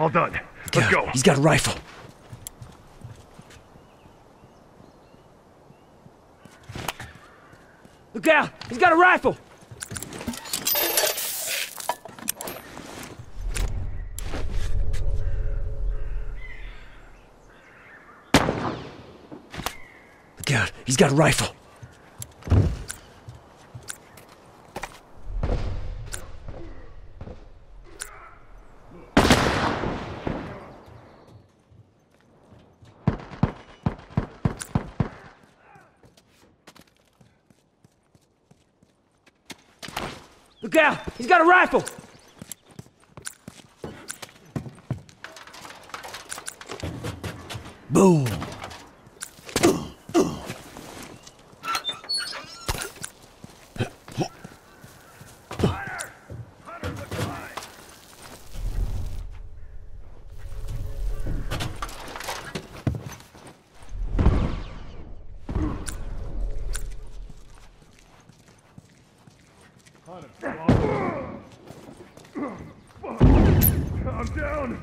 All done. Let's God, go. He's got a rifle. Look out! He's got a rifle! Look out! He's got a rifle! He's got a rifle! Boom! I'm down.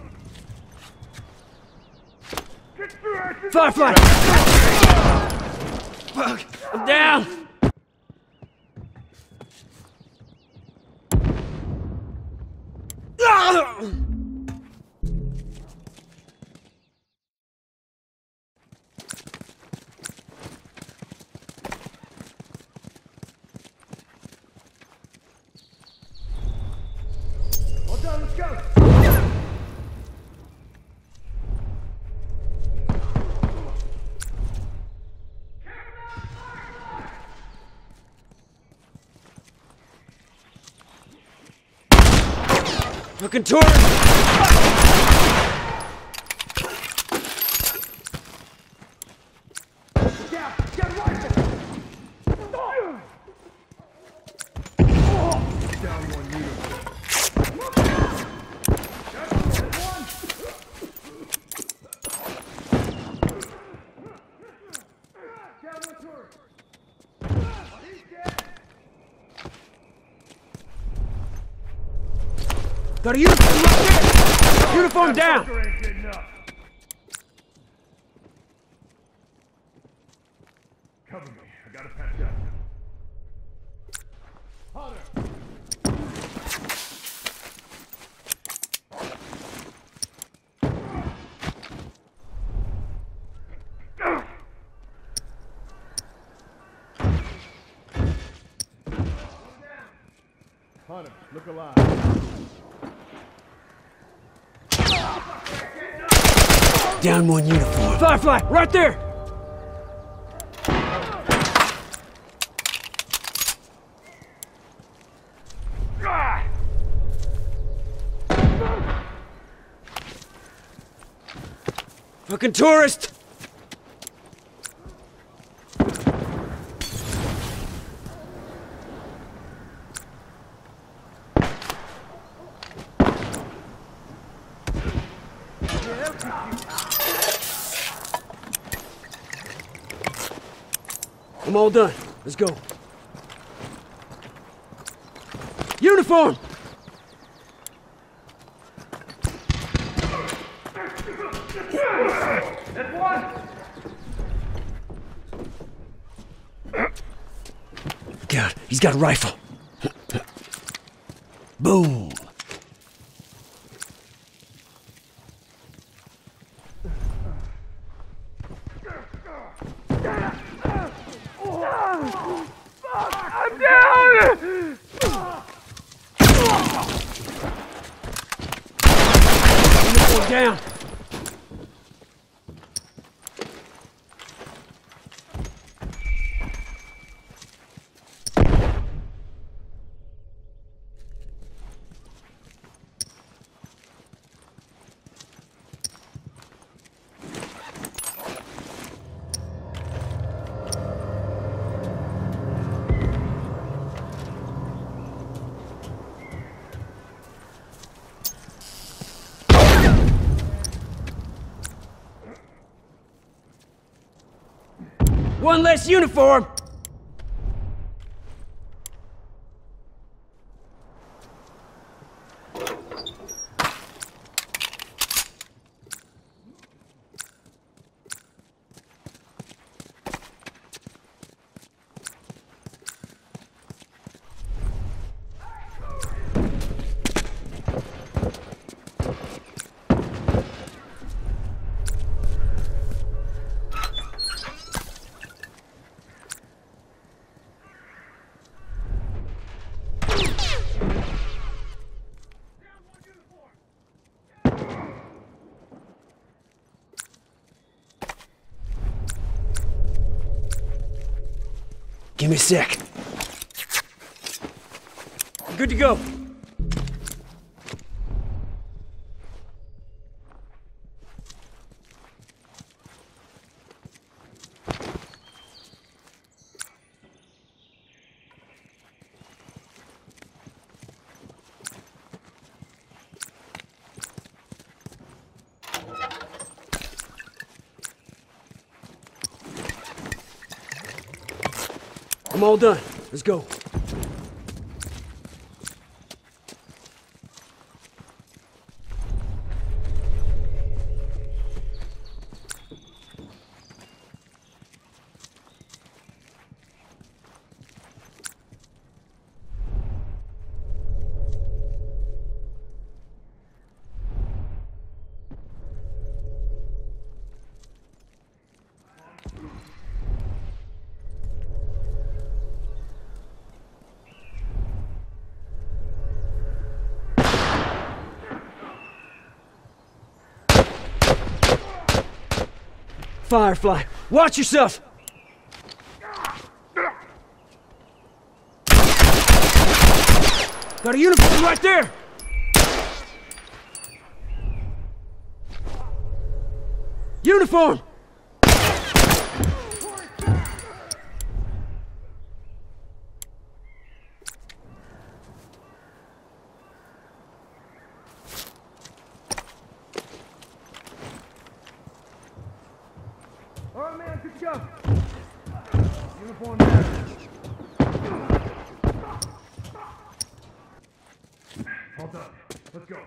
Get through it. Firefly! Fuck! I'm down! Fucking tourist! Down. Get rifle. Down one unit. Down one tourist. He's dead. Got a uniform there! Down! Fucker ain't getting up. Cover me. I gotta patch up. Hunter. Hunter, look alive. Down one uniform. Firefly, right there! Fucking tourist! I'm all done. Let's go. Uniform! God, he's got a rifle. Boom! I'm down! Uniform down! One less uniform! Give me a sec. Good to go. I'm all done. Let's go. Firefly, watch yourself! Got a uniform right there! Uniform! All right, man, good go. Uniform down. All done. Let's go.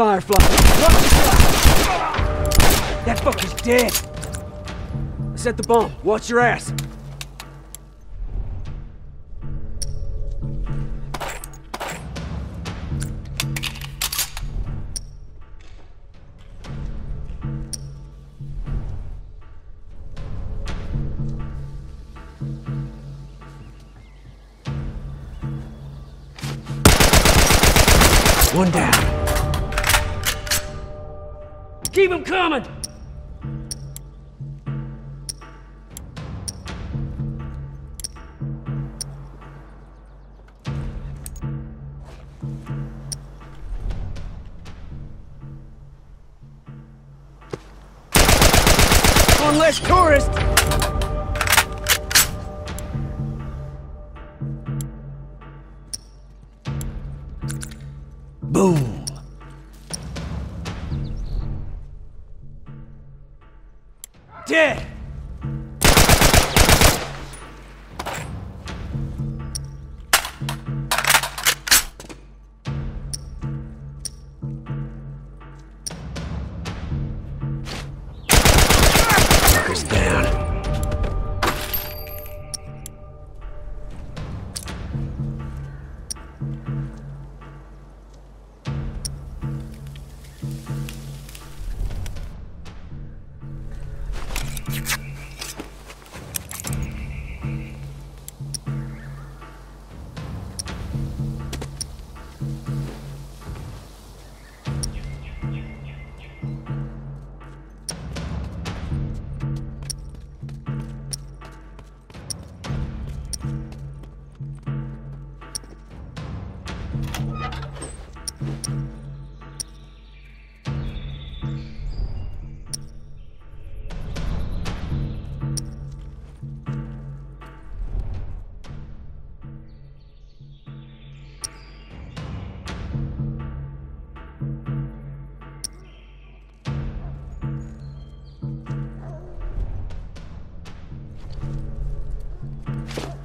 Firefly! That fucker's dead! Set the bomb. Watch your ass. One down. Keep him coming! One less tourist!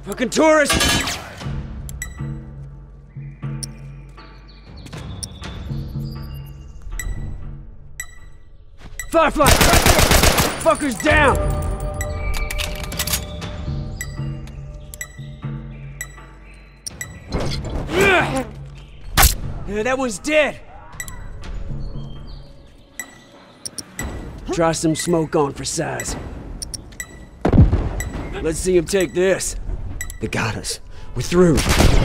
Fucking tourist! Firefly! Fucker's down! Yeah, that one's dead! Try some smoke on for size. Let's see him take this. They got us. We're through.